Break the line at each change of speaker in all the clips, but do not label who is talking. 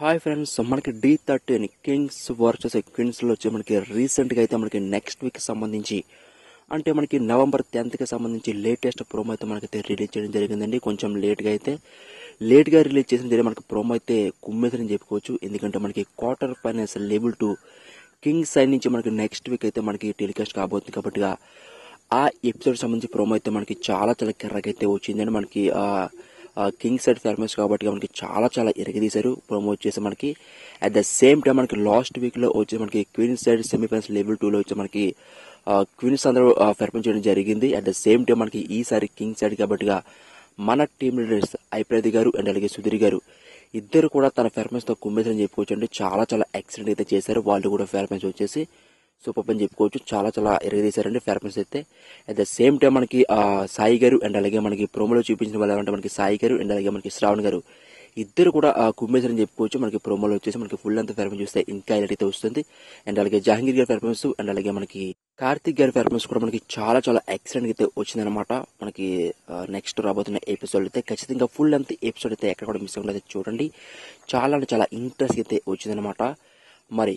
Hi friends మనకి the thirteen kings versus క్వీన్స్లో వచ్చి మనకి రీసెంట్గా అయితే మనకి నెక్స్ట్ వీక్ సంబంధించి అంటే మనకి నవంబర్ టెన్త్కి సంబంధించి లేటెస్ట్ ప్రోమో అయితే మనకైతే రిలీజ్ చేయడం జరిగిందండి. కొంచెం లేట్గా అయితే లేట్గా రిలీజ్ చేసిన జరిగి మనకి ప్రోమో అయితే కుమ్మేసని చెప్పుకోవచ్చు. ఎందుకంటే మనకి quarter finals level two kings side నుంచి మనకి నెక్స్ట్ వీక్ అయితే మనకి టెలికాస్ట్ కాబోతుంది. కాబట్టి ఆ ఎపిసోడ్ సంబంధించి ప్రోమో అయితే మనకి చాలా చాలా కెర్రకైతే వచ్చిందండి. మనకి ఆ కింగ్ సైడ్ ఫార్మర్స్ కాబట్టి మనకి చాలా చాలా ఎరగదీశారు. ప్రోమో వచ్చేసి మనకి అట్ ద సేమ్ టైం మనకి లాస్ట్ వీక్లో వచ్చి మనకి queens side semifinals level two లో వచ్చి మనకి క్వీన్స్ అందరూ పెర్ఫార్మ్ చేయడం జరిగింది. అట్ ద సేమ్ టైం మనకి ఈసారి కింగ్ సైడ్ కాబట్టి మన టీమ్ లీడర్స్ ఐప్రతి గారు అండ్ అలాగే సుధీర్ గారు ఇద్దరు కూడా తన పెర్ఫార్మెన్స్తో కుమ్మేసని చెప్పుకోవచ్చు అంటే చాలా చాలా ఎక్సలెంట్ అయితే చేశారు. వాళ్ళు కూడా పెర్ఫార్మెన్స్ వచ్చేసి సూపర్ అని చెప్పుకోవచ్చు. చాలా చాలా ఎరగదీశారండి పెర్ఫార్మెన్స్ అయితే. అట్ ద సేమ్ టైం మనకి సాయి గారు అండ్ అలాగే మనకి ప్రోమోలో చూపించిన వాళ్ళు మనకి సాయి గారు అండ్ అలాగే మనకి శ్రావణ్ గారు. ఇద్దరు కూడా కుమ్మేశారని చెప్పుకోవచ్చు. మనకి ప్రోమోలో వచ్చేసి మనకి ఫుల్ అంత పెర్ఫార్మెన్స్ చూస్తే ఇంకా హైలైట్ అయితే వస్తుంది. అండ్ అలాగే జహాంగీర్ గారి పెర్ఫార్మెన్స్ అండ్ అలాగే మనకి కార్తిక్ గారి పెర్ఫార్మెన్స్ కూడా మనకి చాలా చాలా ఎక్సలెంట్ అయితే వచ్చిందనమాట మనకి నెక్స్ట్ రాబోతున్న ఎపిసోడ్ అయితే ఖచ్చితంగా ఫుల్ అంత ఎపిసోడ్ అయితే ఎక్కడ కూడా మిస్ అవ్వకుండా చూడండి. చాలా అంటే చాలా ఇంట్రెస్ట్ అయితే వచ్చిందనమాట మరి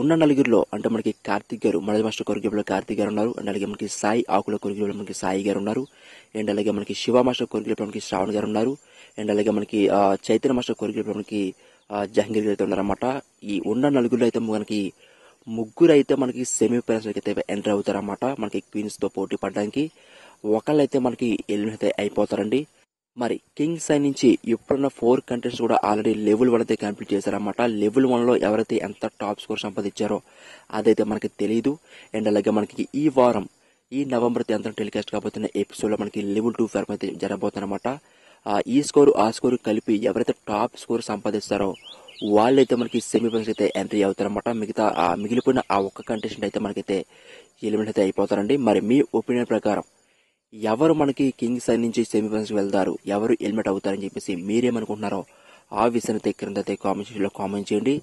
ఉన్న నలుగురిలో అంటే మనకి కార్తిక్ గారు మనది మాస్టర్ కొరికేపులో కార్తిక్ గారు ఉన్నారు అండ్ అలాగే మనకి సాయి ఆకుల కొరికేపులో మనకి సాయి గారు ఉన్నారు అండ్ అలాగే మనకి శివ మాస్టర్ కొరికేపులో మనకి శ్రావణ్ గారు ఉన్నారు అండ్ అలాగే మనకి చైతన్య మాస్టర్ కొరికేపులో మనకి జహంగీర్ గారు అయితే ఉన్నారన్నమాట. ఈ ఉన్న నలుగురిలో అయితే మనకి ముగ్గురు అయితే మనకి సెమీఫైనల్స్ అయితే ఎంటర్ అవుతారన్నమాట మనకి క్వీన్స్తో పోటీ పడడానికి. ఒకళ్ళైతే మనకి ఎలిమినేట్ అయితే అయిపోతారండి. మరి కింగ్ సైడ్ నుంచి ఇప్పుడున్న ఫోర్ కంట్రీస్ కూడా ఆల్రెడీ లెవెల్ వన్ అయితే కంప్లీట్ చేశారన్నమాట. లెవెల్ వన్లో ఎవరైతే ఎంత టాప్ స్కోర్ సంపాదించారో అదైతే మనకి తెలియదు అండ్ అలాగే మనకి ఈ వారం ఈ నవంబర్ ఎంత టెలికాస్ట్ కాబోతున్న ఎపిసోడ్లో మనకి లెవెల్ టూ ఫార్మ్ అయితే జరగబోతుందన్నమాట. ఆ ఈ స్కోర్ ఆ స్కోర్ కలిపి ఎవరైతే టాప్ స్కోర్ సంపాదిస్తారో వాళ్ళైతే మనకి సెమీఫైనల్స్ అయితే ఎంట్రీ అవుతారన్నమాట. మిగతా మిగిలిపోయిన ఆ ఒక్క కంటెస్టెంట్ అయితే మనకైతే ఎలిమినేట్ అయితే అయిపోతారండి. మరి మీ ఒపీనియన్ ప్రకారం ఎవరు మనకి కింగ్ సైడ్ నుంచి సెమీఫైనల్స్ వెళ్తారు ఎవరు ఎలిమినేట్ అవుతారని చెప్పేసి మీరేమనుకుంటున్నారో ఆ విషయాన్ని అయితే క్రింద అయితే కామెంట్లో కామెంట్ చేయండి.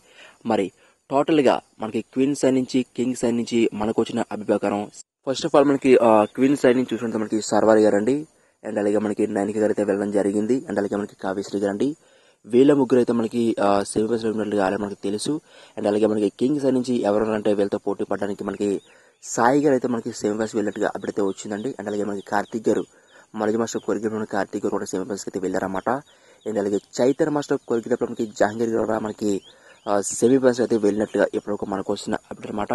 మరి టోటల్గా మనకి క్వీన్ సైడ్ నుంచి కింగ్ సైడ్ నుంచి మనకు వచ్చిన అభిప్రాయం. ఫస్ట్ ఆఫ్ ఆల్ మనకి క్వీన్ సైడ్ నుంచి చూసినంత మనకి సర్వారి గారు అండి అండ్ అలాగే మనకి నైనిక గారు అయితే వెళ్ళడం జరిగింది. అండ్ అలాగే మనకి కావ్యశ్రీ గారు అండి వీళ్ళ ముగ్గురు అయితే మనకి సెమీఫైనల్స్ వెళ్ళినట్లుగా ఆల్రెడీ మనకి తెలుసు. అండ్ అలాగే మనకి కింగ్ సైడ్ నుంచి ఎవరు అంటే వీళ్ళతో పోటీ పడడానికి మనకి సాయి గారు అయితే మనకి సెమీఫైనల్స్ వెళ్ళినట్టుగా అప్డేట్ అయితే వచ్చిందండి. అండ్ అలాగే మనకి కార్తిక్ గారు మలజ మాస్టర్ కోరికలో కార్తిక్ గారు కూడా సెమీఫైనల్స్ అయితే వెళ్ళారన్నమాట. అండ్ అలాగే చైతన్య మాస్టర్ కోరికలప్పుడు మనకి జహాంగీర్ గారు కూడా మనకి సెమీఫైనల్స్ అయితే వెళ్ళినట్టుగా ఇప్పుడు మనకు వస్తున్న అప్డేట్ అనమాట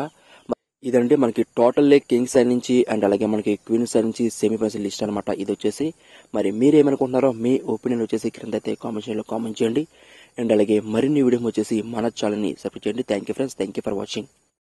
ఇదండి మనకి టోటల్ కింగ్ సైడ్ నుంచి అండ్ అలాగే మనకి క్వీన్ సైడ్ నుంచి సెమీఫైనల్స్ లిస్ట్ అనమాట ఇది వచ్చేసి మరి మీరు ఏమనుకుంటున్నారో మీ ఒపీనియన్ వచ్చేసి క్రింద అయితే కామెంట్లో కామెంట్ చేయండి. అండ్ అలాగే మరిన్ని వీడియో వచ్చేసి మన ఛానల్ని సబ్స్క్రైబ్ చేయండి. Thank you friends thank you for watching